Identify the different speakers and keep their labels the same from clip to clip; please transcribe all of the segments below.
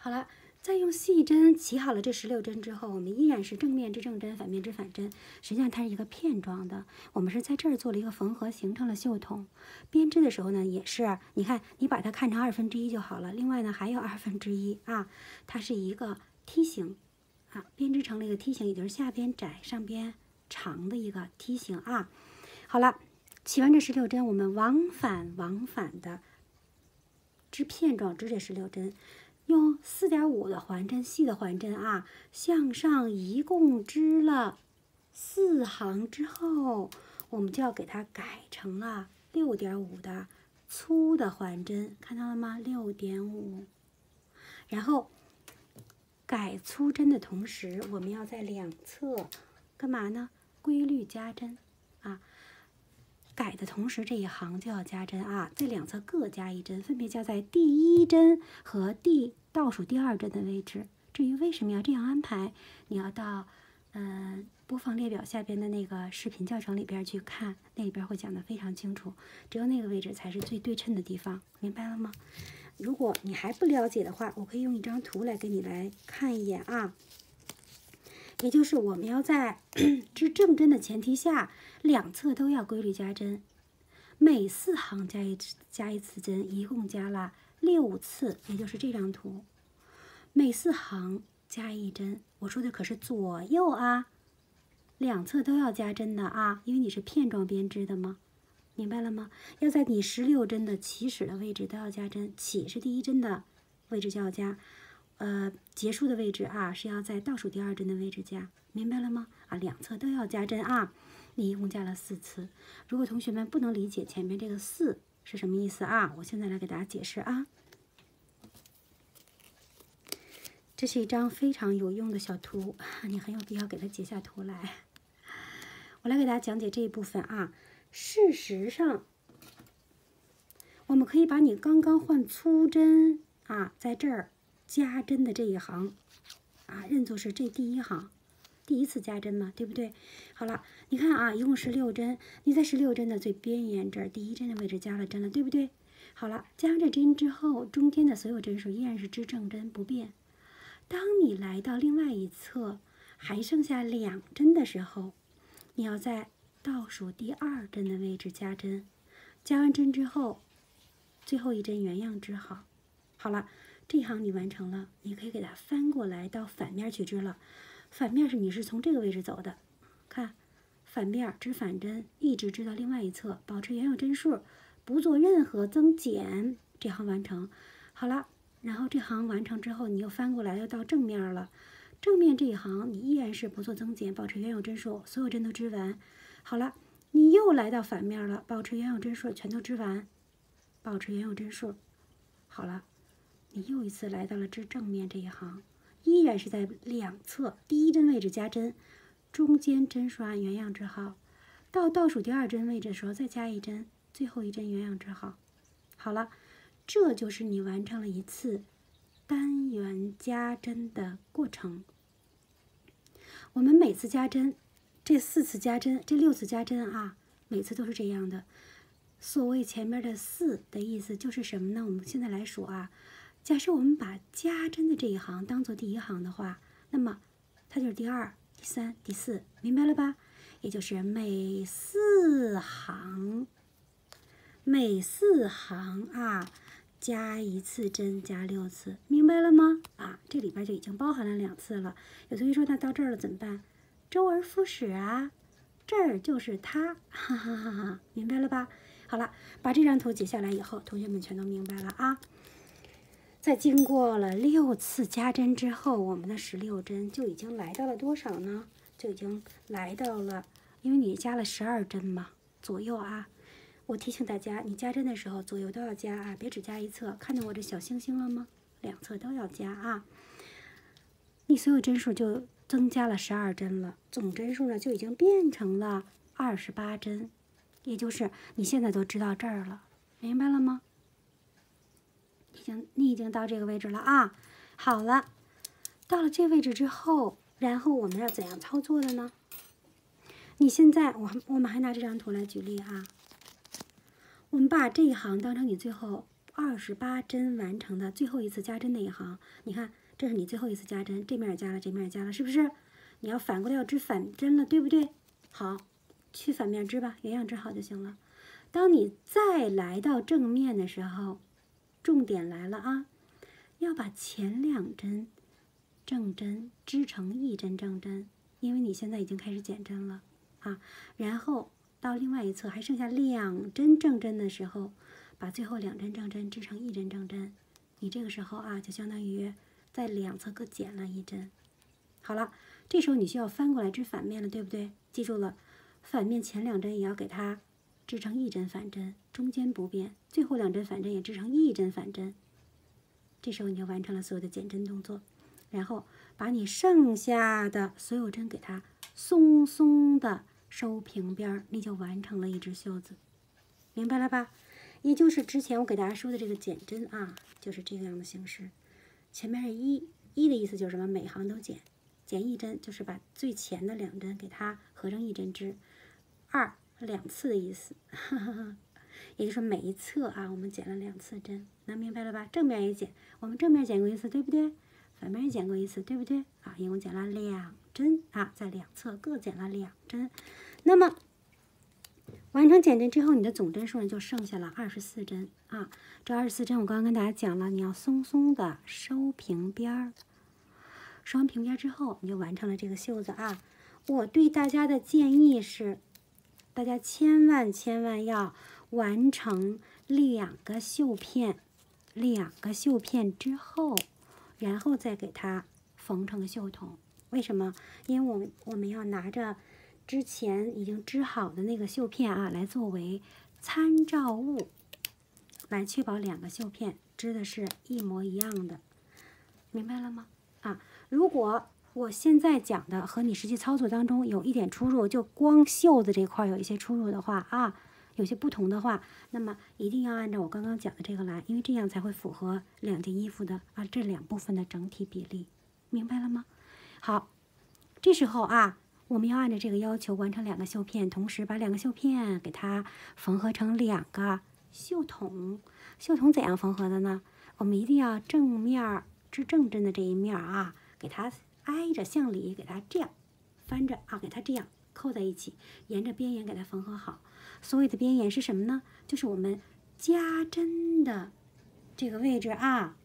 Speaker 1: 好了，再用细针起好了这十六针之后，我们依然是正面之正针，反面之反针。实际上它是一个片状的，我们是在这儿做了一个缝合，形成了袖筒。编织的时候呢，也是，你看你把它看成二分之一就好了。另外呢，还有二分之一啊，它是一个梯形啊，编织成了一个梯形，也就是下边窄，上边长的一个梯形啊。好了，起完这十六针，我们往返往返的织片状织这十六针。用四点五的环针，细的环针啊，向上一共织了四行之后，我们就要给它改成了六点五的粗的环针，看到了吗？六点五。然后改粗针的同时，我们要在两侧干嘛呢？规律加针。改的同时，这一行就要加针啊，在两侧各加一针，分别加在第一针和第倒数第二针的位置。至于为什么要这样安排，你要到嗯播放列表下边的那个视频教程里边去看，那里边会讲的非常清楚。只有那个位置才是最对称的地方，明白了吗？如果你还不了解的话，我可以用一张图来给你来看一眼啊。也就是我们要在 织正针的前提下，两侧都要规律加针，每四行加一加一次针，一共加了六次，也就是这张图，每四行加一针。我说的可是左右啊，两侧都要加针的啊，因为你是片状编织的嘛，明白了吗？要在你十六针的起始的位置都要加针，起是第一针的位置就要加。呃，结束的位置啊，是要在倒数第二针的位置加，明白了吗？啊，两侧都要加针啊。你一共加了四次。如果同学们不能理解前面这个四是什么意思啊，我现在来给大家解释啊。这是一张非常有用的小图，你很有必要给它截下图来。我来给大家讲解这一部分啊。事实上，我们可以把你刚刚换粗针啊，在这儿。加针的这一行，啊，认作是这第一行，第一次加针嘛，对不对？好了，你看啊，一共是六针，你在十六针的最边沿这儿，第一针的位置加了针了，对不对？好了，加上这针之后，中间的所有针数依然是织正针不变。当你来到另外一侧，还剩下两针的时候，你要在倒数第二针的位置加针。加完针之后，最后一针原样织好。好了。这行你完成了，你可以给它翻过来到反面去织了。反面是你是从这个位置走的，看，反面织反针，一直织到另外一侧，保持原有针数，不做任何增减。这行完成，好了，然后这行完成之后，你又翻过来，又到正面了。正面这一行你依然是不做增减，保持原有针数，所有针都织完。好了，你又来到反面了，保持原有针数，全都织完，保持原有针数。好了。你又一次来到了织正面这一行，依然是在两侧第一针位置加针，中间针数按原样织好，到倒数第二针位置的时候再加一针，最后一针原样织好。好了，这就是你完成了一次单元加针的过程。我们每次加针，这四次加针，这六次加针啊，每次都是这样的。所谓前面的四的意思就是什么呢？我们现在来数啊。假设我们把加针的这一行当做第一行的话，那么它就是第二、第三、第四，明白了吧？也就是每四行，每四行啊加一次针，加六次，明白了吗？啊，这里边就已经包含了两次了。有同学说，那到这儿了怎么办？周而复始啊，这儿就是它，哈哈哈哈，明白了吧？好了，把这张图截下来以后，同学们全都明白了啊。在经过了六次加针之后，我们的十六针就已经来到了多少呢？就已经来到了，因为你加了十二针嘛，左右啊。我提醒大家，你加针的时候左右都要加啊，别只加一侧。看到我这小星星了吗？两侧都要加啊。你所有针数就增加了十二针了，总针数呢就已经变成了二十八针，也就是你现在都知道这儿了，明白了吗？已经，你已经到这个位置了啊！好了，到了这位置之后，然后我们要怎样操作的呢？你现在，我我们还拿这张图来举例啊。我们把这一行当成你最后二十八针完成的最后一次加针那一行，你看，这是你最后一次加针，这面也加了，这面也加了，是不是？你要反过来要织反针了，对不对？好，去反面织吧，原样织好就行了。当你再来到正面的时候，重点来了啊，要把前两针正针织成一针正针，因为你现在已经开始减针了啊。然后到另外一侧还剩下两针正针的时候，把最后两针正针织成一针正针，你这个时候啊，就相当于在两侧各减了一针。好了，这时候你需要翻过来织反面了，对不对？记住了，反面前两针也要给它。织成一针反针，中间不变，最后两针反针也织成一针反针。这时候你就完成了所有的减针动作，然后把你剩下的所有针给它松松的收平边儿，你就完成了一只袖子，明白了吧？也就是之前我给大家说的这个减针啊，就是这个样的形式。前面是一一的意思就是什么？每行都减，减一针就是把最前的两针给它合成一针织。二。两次的意思，也就是每一侧啊，我们剪了两次针，能明白了吧？正面也剪，我们正面剪过一次，对不对？反面也剪过一次，对不对？啊，一共剪了两针啊，在两侧各剪了两针。那么完成减针之后，你的总针数呢就剩下了二十四针啊。这二十四针我刚刚跟大家讲了，你要松松的收平边儿，收完平边之后，你就完成了这个袖子啊。我对大家的建议是。大家千万千万要完成两个绣片，两个绣片之后，然后再给它缝成袖筒。为什么？因为我们我们要拿着之前已经织好的那个绣片啊，来作为参照物，来确保两个绣片织的是一模一样的。明白了吗？啊，如果。我现在讲的和你实际操作当中有一点出入，就光袖子这块有一些出入的话啊，有些不同的话，那么一定要按照我刚刚讲的这个来，因为这样才会符合两件衣服的啊这两部分的整体比例，明白了吗？好，这时候啊，我们要按照这个要求完成两个绣片，同时把两个绣片给它缝合成两个袖筒。袖筒怎样缝合的呢？我们一定要正面织正针的这一面啊，给它。挨着向里给它这样翻着啊，给它这样扣在一起，沿着边沿给它缝合好。所谓的边沿是什么呢？就是我们加针的这个位置啊，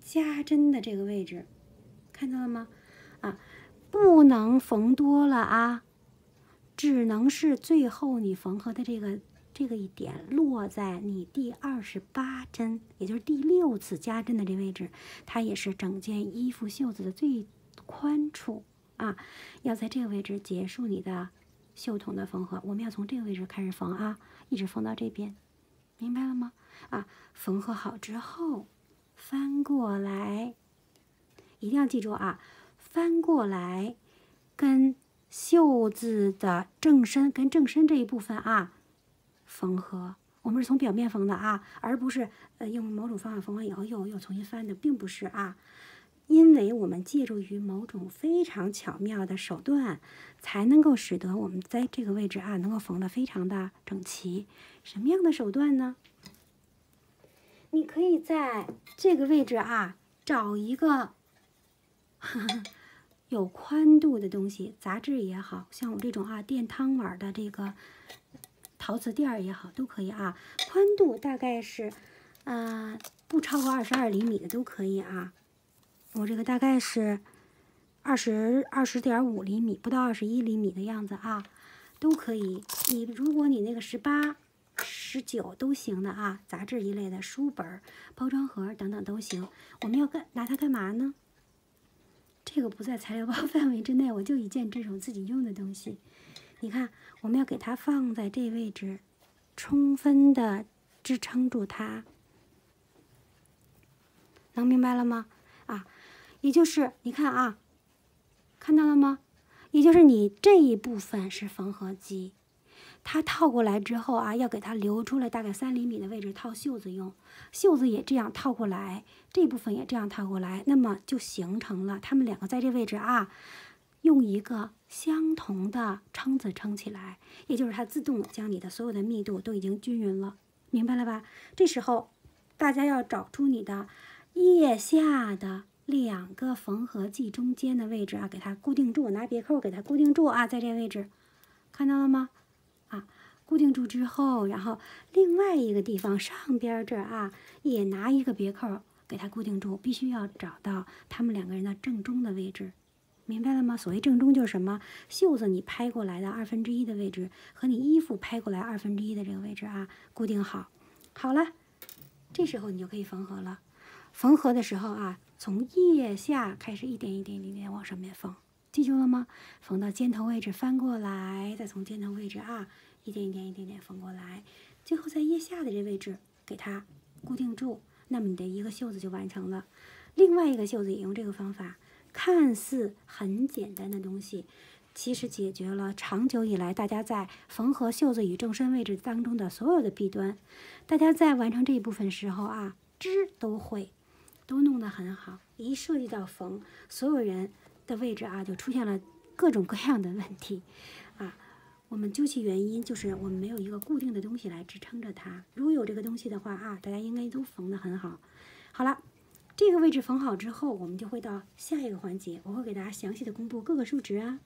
Speaker 1: 加针的这个位置，看到了吗？啊，不能缝多了啊，只能是最后你缝合的这个。这个一点落在你第二十八针，也就是第六次加针的这位置，它也是整件衣服袖子的最宽处啊。要在这个位置结束你的袖筒的缝合，我们要从这个位置开始缝啊，一直缝到这边，明白了吗？啊，缝合好之后翻过来，一定要记住啊，翻过来跟袖子的正身跟正身这一部分啊。缝合，我们是从表面缝的啊，而不是呃用某种方法缝完以后又又重新翻的，并不是啊，因为我们借助于某种非常巧妙的手段，才能够使得我们在这个位置啊能够缝的非常的整齐。什么样的手段呢？你可以在这个位置啊找一个 有宽度的东西，杂志也好像我这种啊垫汤碗的这个。陶瓷垫儿也好，都可以啊。宽度大概是，啊，不超过二十二厘米的都可以啊。我这个大概是二十二十点五厘米，不到二十一厘米的样子啊，都可以。你如果你那个十八、十九都行的啊，杂志一类的书本、包装盒等等都行。我们要干拿它干嘛呢？这个不在材料包范围之内，我就一件这种自己用的东西。你看，我们要给它放在这位置，充分的支撑住它，能明白了吗？也就是你看啊，看到了吗？也就是你这一部分是缝合肌，它套过来之后啊，要给它留出来大概三厘米的位置套袖子用，袖子也这样套过来，这部分也这样套过来，那么就形成了它们两个在这位置啊。用一个相同的撑子撑起来，也就是它自动将你的所有的密度都已经均匀了，明白了吧？这时候大家要找出你的腋下的两个缝合剂中间的位置啊，给它固定住，拿别扣给它固定住啊，在这位置，看到了吗？啊，固定住之后，然后另外一个地方上边这啊，也拿一个别扣给它固定住，必须要找到他们两个人的正中的位置。明白了吗？所谓正中就是什么？袖子你拍过来的二分之一的位置和你衣服拍过来二分之一的这个位置啊，固定好。好了，这时候你就可以缝合了。缝合的时候啊，从腋下开始一点一点一点往上面缝，记住了吗？缝到肩头位置翻过来，再从肩头位置啊一点一点一点点缝过来，最后在腋下的这位置给它固定住，那么你的一个袖子就完成了。另外一个袖子也用这个方法。看似很简单的东西，其实解决了长久以来大家在缝合袖子与正身位置当中的所有的弊端。大家在完成这一部分时候啊，织都会，都弄得很好。一涉及到缝，所有人的位置啊，就出现了各种各样的问题啊。我们究其原因，就是我们没有一个固定的东西来支撑着它。如果有这个东西的话啊，大家应该都缝得很好。好了。这个位置缝好之后，我们就会到下一个环节，我会给大家详细的公布各个数值啊。